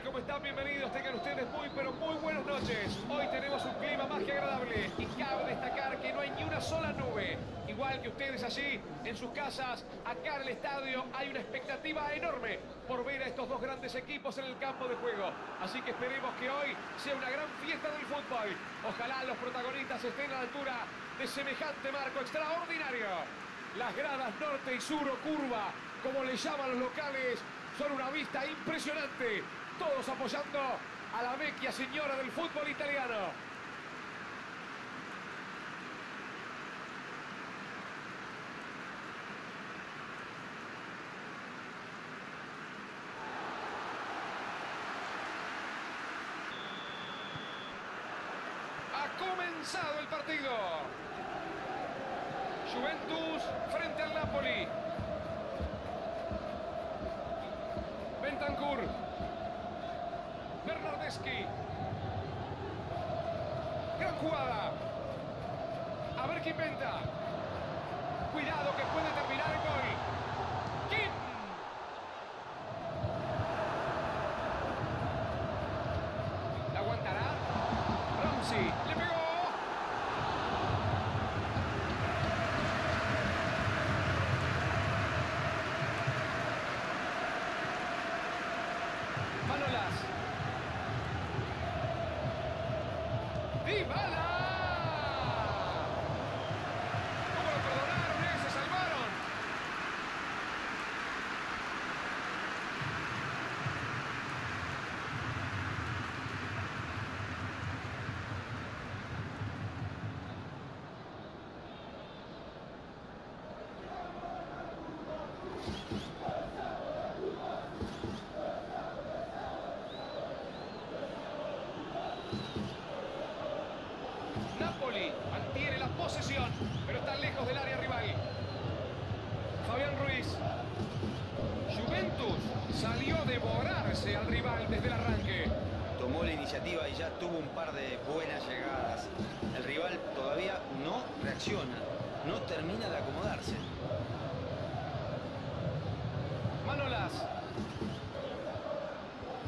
¿Cómo están? Bienvenidos. Tengan ustedes muy, pero muy buenas noches. Hoy tenemos un clima más que agradable y cabe destacar que no hay ni una sola nube. Igual que ustedes allí, en sus casas, acá en el estadio, hay una expectativa enorme por ver a estos dos grandes equipos en el campo de juego. Así que esperemos que hoy sea una gran fiesta del fútbol. Ojalá los protagonistas estén a la altura de semejante marco extraordinario. Las gradas norte y sur o curva, como le llaman los locales, son una vista impresionante. Todos apoyando a la vecchia señora del fútbol italiano. Ha comenzado el partido. Juventus frente al Napoli. Bentancur. Bernardeschi. Gran jugada. A ver qué inventa. Cuidado que puede terminar el gol. Kim. ¿La aguantará? Ramsey. Le pegó. Manolas. ¡Dybala! ¿Cómo lo perdonaron? eh? Se salvaron. Napoli mantiene la posesión, pero está lejos del área rival. Fabián Ruiz. Juventus salió a devorarse al rival desde el arranque. Tomó la iniciativa y ya tuvo un par de buenas llegadas. El rival todavía no reacciona, no termina de acomodarse. Manolas.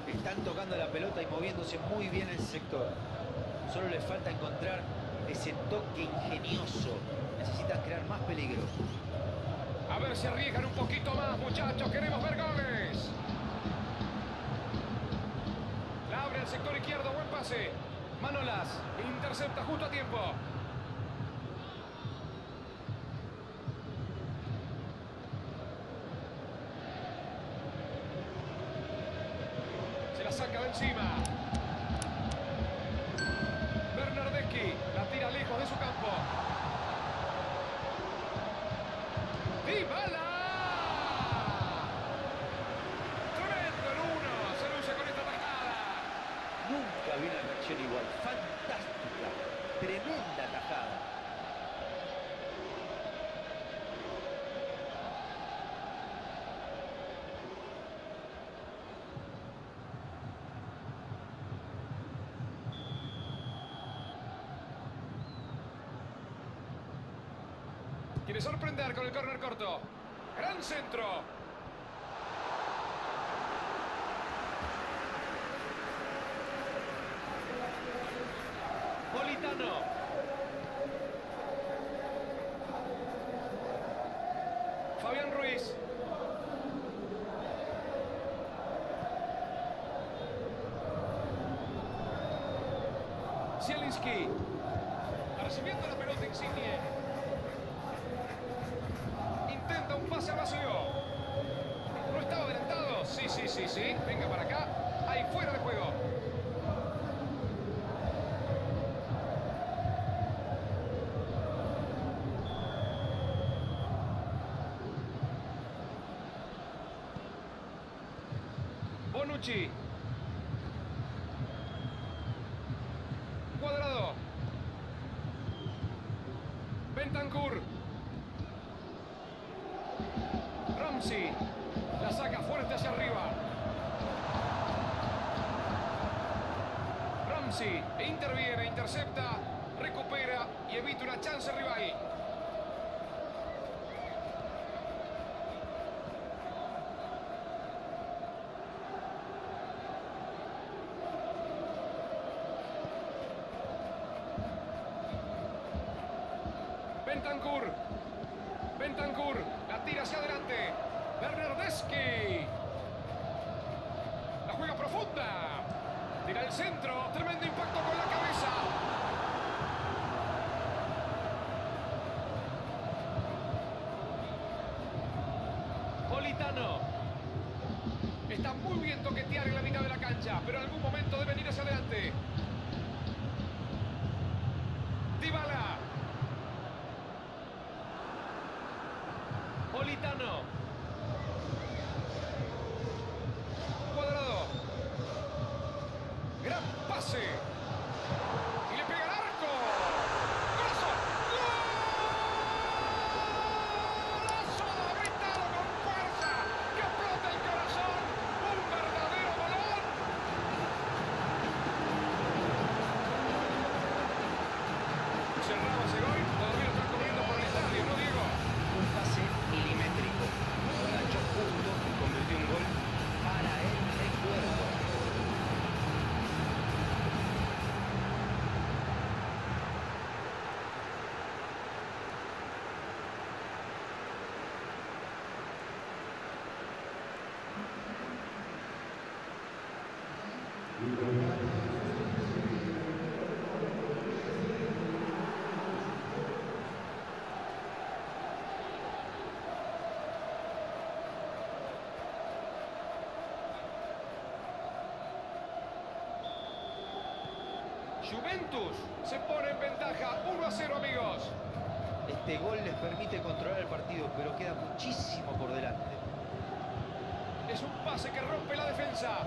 Están tocando la pelota y moviéndose muy bien en ese sector. Solo les falta encontrar ese toque ingenioso. Necesitan crear más peligro. A ver si arriesgan un poquito más, muchachos. Queremos ver goles. La abre al sector izquierdo. Buen pase. Manolas. Intercepta justo a tiempo. Se la saca de encima. Bernardeschi lejos de su campo. Quiere sorprender con el córner corto. Gran centro. Politano. Fabián Ruiz. Zielinski. Recibiendo la pelota Insigne. Sí, sí. Venga para acá. Ahí fuera de juego. Bonucci. Bentancur. Bentancur. La tira hacia adelante. Bernardeschi. La juega profunda. Tira el centro. Tremendo impacto con la cabeza. Politano. Está muy bien toquetear en la mitad de la cancha, pero en algún momento deben ir hacia adelante. Dybala. Politano. Cuadrado. Gran pase. Y le pega al arco. ¡Golazo! ¡Golazo! Gritado con fuerza. ¡Que explota el corazón! ¡Un verdadero balón! Cerraba ese gol. Todavía lo están comiendo por el estadio, ¿no, Diego? Un pase milimétrico. Lo enganchó justo y convirtió en gol para el recuerdo. Juventus se pone en ventaja 1 a 0, amigos. Este gol les permite controlar el partido, pero queda muchísimo por delante. Es un pase que rompe la defensa.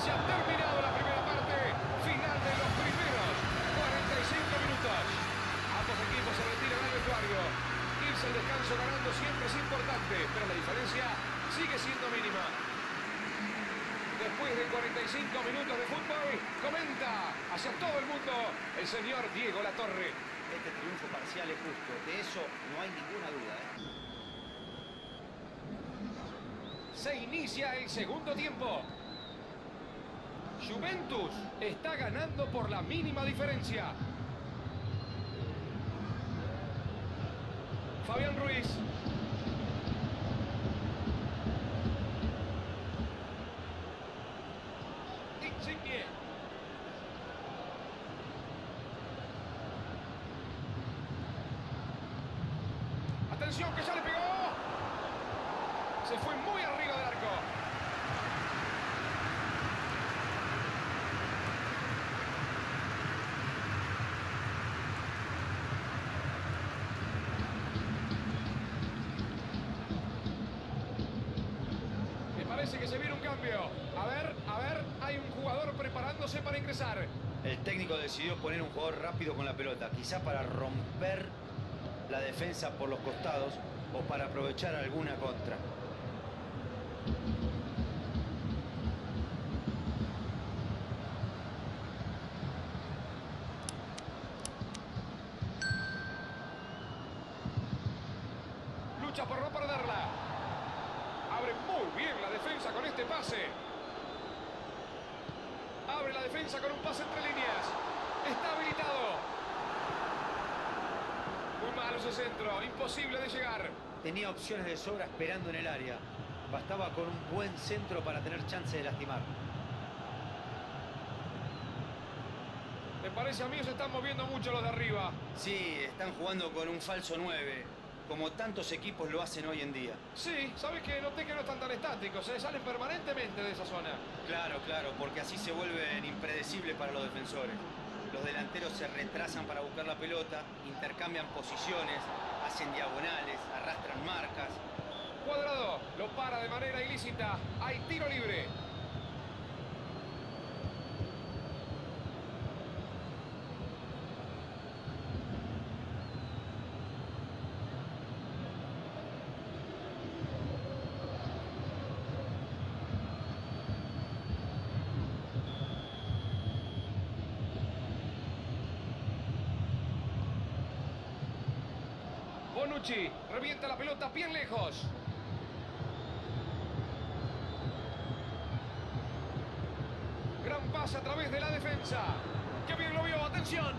Se ha terminado la primera parte. Final de los primeros 45 minutos. Ambos equipos se retiran al vestuario. Irse al descanso ganando siempre es importante, pero la diferencia sigue siendo mínima. Después de 45 minutos de fútbol, comenta hacia todo el mundo el señor Diego Latorre. Este triunfo parcial es justo, de eso no hay ninguna duda. ¿eh? Se inicia el segundo tiempo. Juventus está ganando por la mínima diferencia. Fabián Ruiz. Insigne. Atención que ya le pegó. Se fue muy arriba del arco. Me parece que se viene un cambio. A ver, a ver, hay un jugador preparándose para ingresar. El técnico decidió poner un jugador rápido con la pelota, quizá para romper la defensa por los costados o para aprovechar alguna contra. Lucha por no perderla. Abre muy bien la defensa con este pase. Abre la defensa con un pase entre líneas. Está habilitado. Muy malo ese centro. Imposible de llegar. Tenía opciones de sobra esperando en el área. Bastaba con un buen centro para tener chance de lastimar. Me parece a mí se están moviendo mucho los de arriba. Sí, están jugando con un falso 9, como tantos equipos lo hacen hoy en día. Sí, sabes que noté que no están tan estáticos. Se salen permanentemente de esa zona. Claro, claro, porque así se vuelven impredecibles para los defensores. Los delanteros se retrasan para buscar la pelota, intercambian posiciones, hacen diagonales, arrastran marcas. Cuadrado lo para de manera ilícita. Hay tiro libre. Bonucci revienta la pelota bien lejos. Gran pase a través de la defensa. ¡Qué bien lo vio! ¡Atención!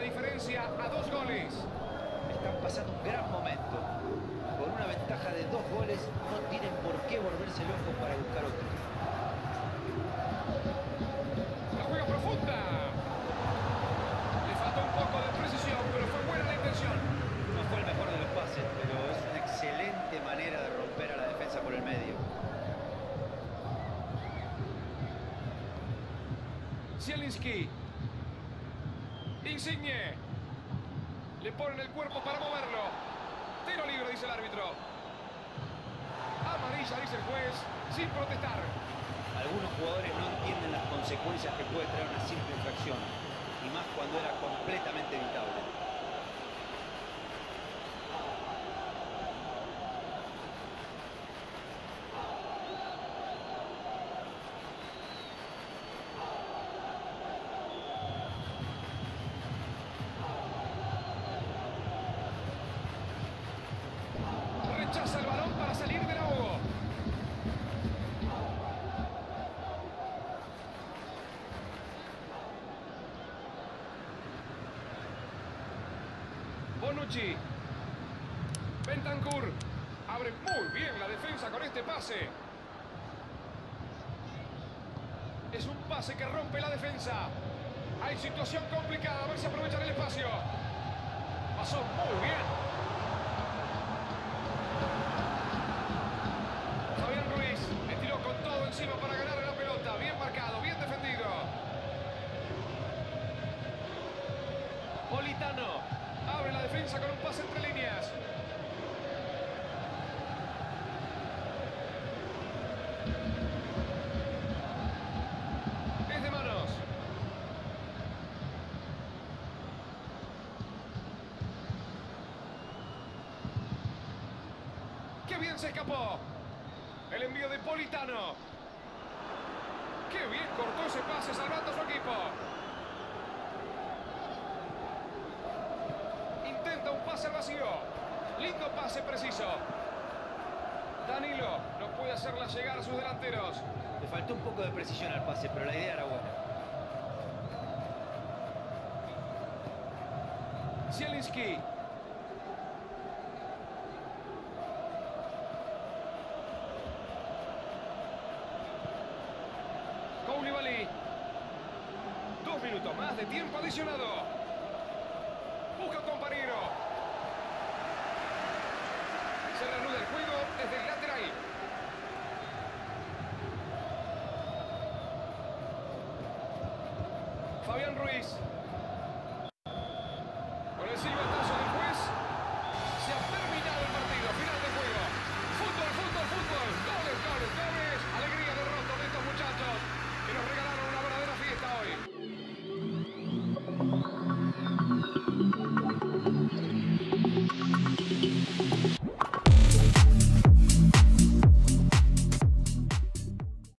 La diferencia a dos goles. Están pasando un gran momento. Con una ventaja de dos goles no tienen por qué volverse locos para buscar otro. La juega profunda. Le faltó un poco de precisión, pero fue buena la intención. No fue el mejor de los pases, pero es una excelente manera de romper a la defensa por el medio. Zielinski. Insigne. Le ponen el cuerpo para moverlo. Tiro libre, dice el árbitro. Amarilla, dice el juez, sin protestar. Algunos jugadores no entienden las consecuencias que puede traer una simple infracción, y más cuando era completamente evitable. Rechaza el balón para salir Bonucci. Bentancur. Abre muy bien la defensa con este pase. Es un pase que rompe la defensa. Hay situación complicada. A ver si aprovechan el espacio. Pasó muy bien. Fabián Ruiz le tiró con todo encima para ganar la pelota. Bien marcado, bien defendido. Politano abre la defensa con un pase entre líneas. Es de manos. ¡Qué bien se escapó! El envío de Politano. ¡Qué bien cortó ese pase salvando a su equipo! Intenta un pase al vacío. Lindo pase preciso. Danilo no puede hacerla llegar a sus delanteros. Le faltó un poco de precisión al pase, pero la idea era buena. Zielinski. de tiempo adicionado. Busca un compañero. Se reanuda el juego desde el lateral. Fabián Ruiz. Por encima está